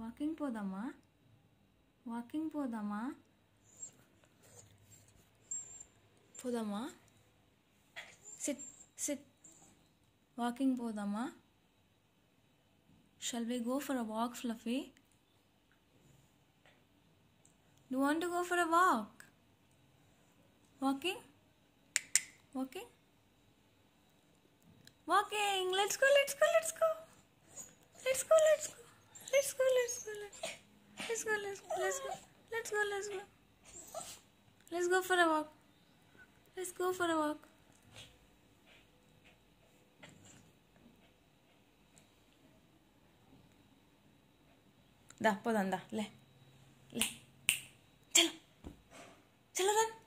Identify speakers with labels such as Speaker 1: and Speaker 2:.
Speaker 1: Walking போதாமா walking போதாமா போதாமா Sit, சிட் வாக்கிங் போதாமா Shall we go for a walk, Fluffy? Do you want to go for a walk? Walking? Walking? Walking! Let's go, let's go! Let's go, let's go! Let's go, let's go, let's go, let's go, let's go. Let's go for a walk. Let's go for a walk. Da, podan, da, le, le. Chalo, chalo, run.